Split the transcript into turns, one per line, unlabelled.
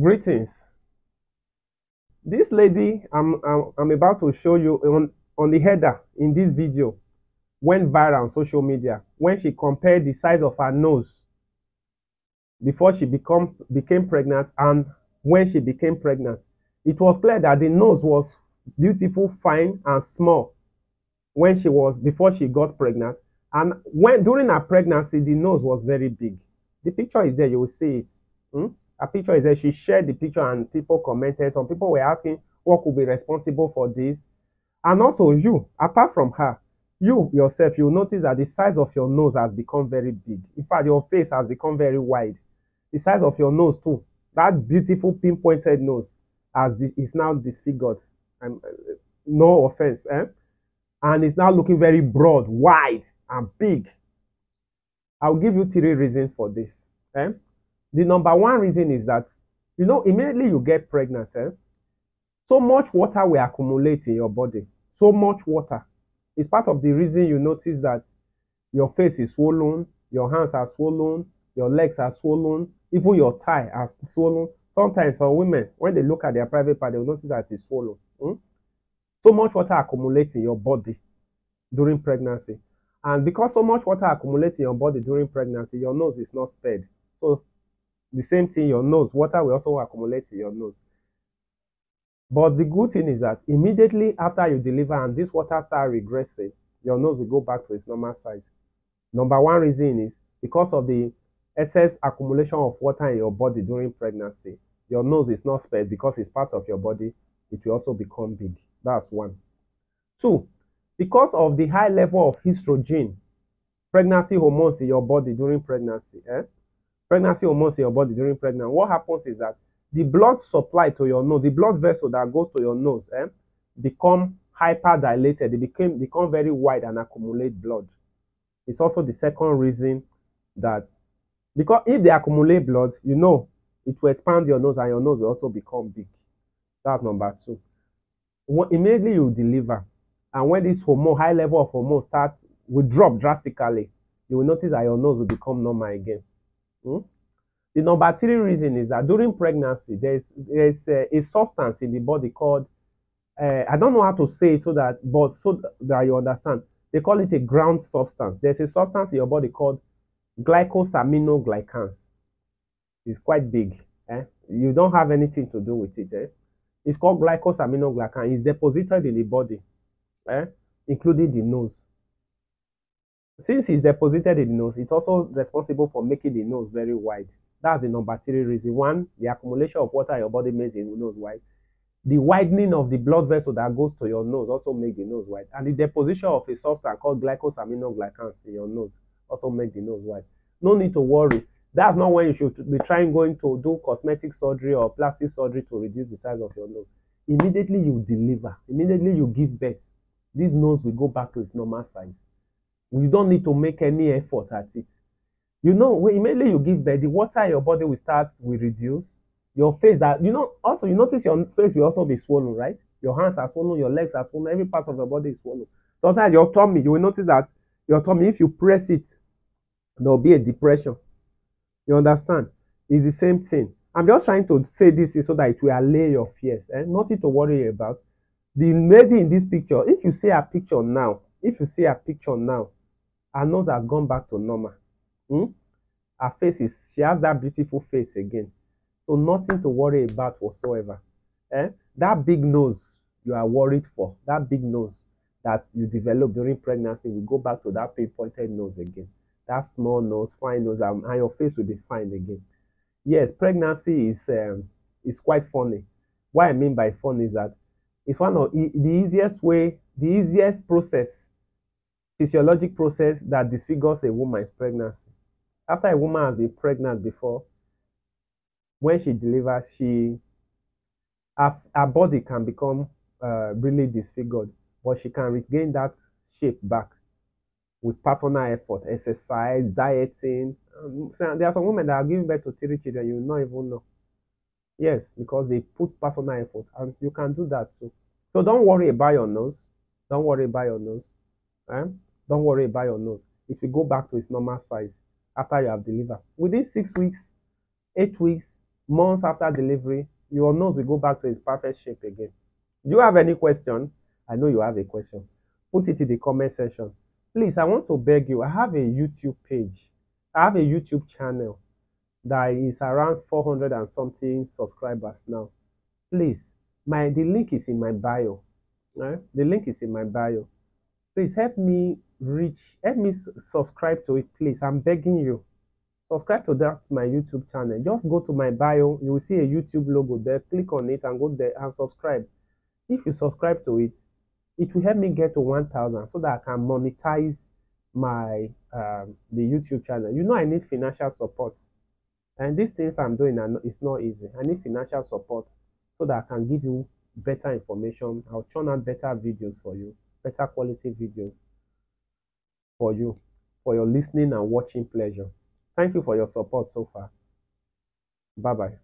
Greetings. This lady I'm, I'm, I'm about to show you on, on the header in this video went viral on social media when she compared the size of her nose before she become, became pregnant and when she became pregnant. It was clear that the nose was beautiful, fine, and small when she was before she got pregnant. And when during her pregnancy, the nose was very big. The picture is there, you will see it. Hmm? A picture is there. She shared the picture and people commented. Some people were asking what could be responsible for this. And also you, apart from her, you yourself, you notice that the size of your nose has become very big. In fact, your face has become very wide. The size of your nose too. That beautiful pinpointed nose this, is now disfigured. And uh, no offense, eh? And it's now looking very broad, wide, and big. I'll give you three reasons for this. Eh? The number one reason is that, you know, immediately you get pregnant, eh, so much water will accumulate in your body. So much water. It's part of the reason you notice that your face is swollen, your hands are swollen, your legs are swollen, even your thigh are swollen. Sometimes some women, when they look at their private part, they will notice that it's swollen. Hmm? So much water accumulates in your body during pregnancy. And because so much water accumulates in your body during pregnancy, your nose is not spared. So the same thing, your nose, water will also accumulate in your nose. But the good thing is that immediately after you deliver and this water start regressing, your nose will go back to its normal size. Number one reason is because of the excess accumulation of water in your body during pregnancy, your nose is not spared because it's part of your body, it will also become big. That's one. Two, because of the high level of estrogen, pregnancy hormones in your body during pregnancy, eh? Pregnancy hormones in your body during pregnancy, what happens is that the blood supply to your nose, the blood vessel that goes to your nose, eh, become hyperdilated. They became become very wide and accumulate blood. It's also the second reason that because if they accumulate blood, you know it will expand your nose and your nose will also become big. That's number two. Immediately you deliver, and when this hormone, high level of hormone starts, will drop drastically, you will notice that your nose will become normal again. Hmm? The number three reason is that during pregnancy, there's, there's a, a substance in the body called, uh, I don't know how to say it so that, but so that you understand. They call it a ground substance. There's a substance in your body called glycosaminoglycans. It's quite big. Eh? You don't have anything to do with it. Eh? It's called glycosaminoglycan. It's deposited in the body, eh? including the nose. Since it's deposited in the nose, it's also responsible for making the nose very wide. That's the number three reason. One, the accumulation of water your body makes the nose wide. The widening of the blood vessel that goes to your nose also makes the nose wide. And the deposition of a substance called glycosaminoglycans in your nose also makes the nose wide. No need to worry. That's not when you should be trying going to do cosmetic surgery or plastic surgery to reduce the size of your nose. Immediately you deliver, immediately you give birth, this nose will go back to its normal size. You don't need to make any effort at it. You know, immediately you give birth, the water in your body will start will reduce. Your face that you know also you notice your face will also be swollen, right? Your hands are swollen, your legs are swollen, every part of your body is swollen. Sometimes your tummy, you will notice that your tummy, if you press it, there will be a depression. You understand? It's the same thing. I'm just trying to say this so that it will allay your fears. Eh? Nothing to worry about. The lady in this picture, if you see her picture now, if you see her picture now, her nose has gone back to normal. Hmm? Her face is, she has that beautiful face again. So nothing to worry about whatsoever. Eh? That big nose you are worried for, that big nose that you develop during pregnancy will go back to that pinpointed nose again. That small nose, fine nose, and, and your face will be fine again. Yes, pregnancy is um, is quite funny. What I mean by fun is that it's one of the easiest way, the easiest process, physiologic process that disfigures a woman's pregnancy. After a woman has been pregnant before, when she delivers, she her, her body can become uh, really disfigured, but she can regain that shape back with personal effort, exercise, dieting. Um, there are some women that are giving birth to three children, you will not even know. Yes, because they put personal effort, and you can do that too. So don't worry about your nose. Don't worry about your nose. Eh? Don't worry about your nose. It will go back to its normal size after you have delivered. Within six weeks, eight weeks, months after delivery, your nose will go back to its perfect shape again. Do you have any question? I know you have a question. Put it in the comment section. Please, I want to beg you. I have a YouTube page. I have a YouTube channel that is around 400 and something subscribers now. Please, my the link is in my bio. Right? The link is in my bio. Please help me reach, help me subscribe to it, please. I'm begging you. Subscribe to that my YouTube channel. Just go to my bio. You will see a YouTube logo there. Click on it and go there and subscribe. If you subscribe to it, it will help me get to 1000 so that I can monetize my um, the YouTube channel. You know I need financial support. And these things I'm doing, it's not easy. I need financial support so that I can give you better information. I'll churn out better videos for you, better quality videos for you, for your listening and watching pleasure. Thank you for your support so far. Bye bye.